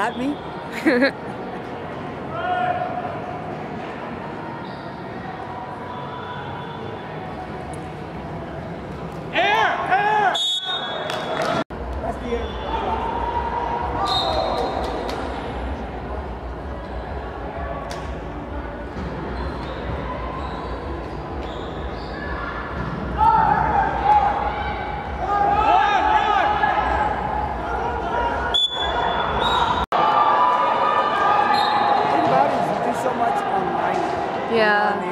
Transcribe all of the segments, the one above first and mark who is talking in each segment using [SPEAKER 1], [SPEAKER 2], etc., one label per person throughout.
[SPEAKER 1] got me?
[SPEAKER 2] Yeah.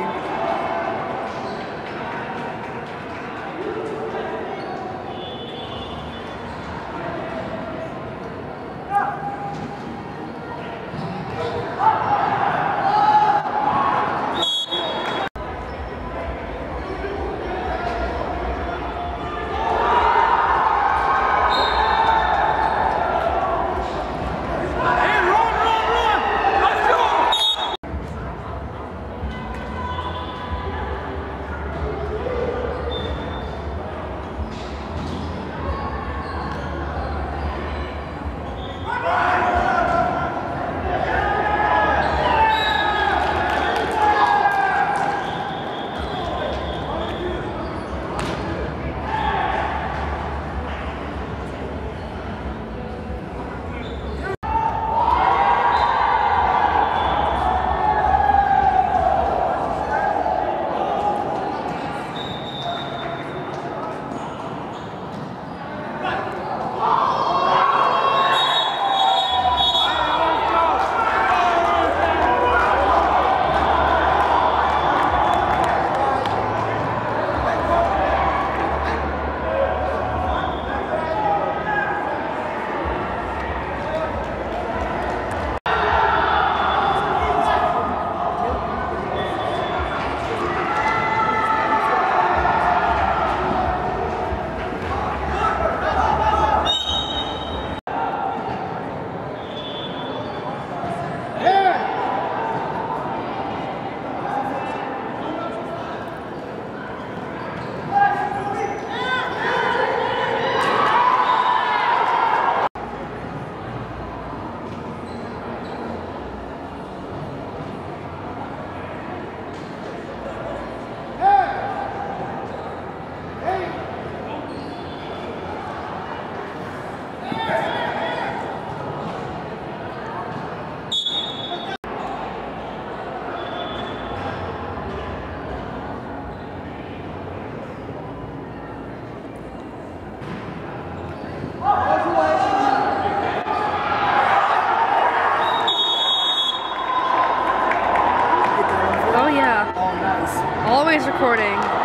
[SPEAKER 2] Recording.